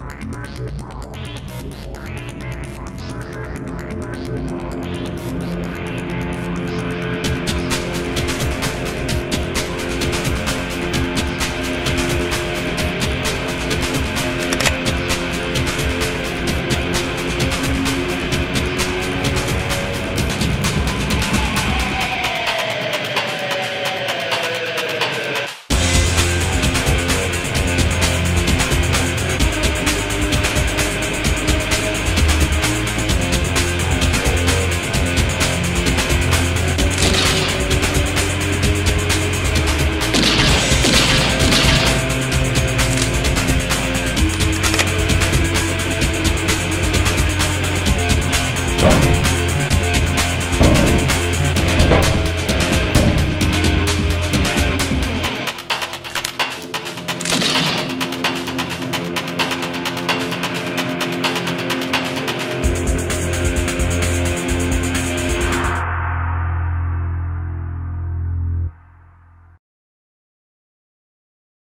I'm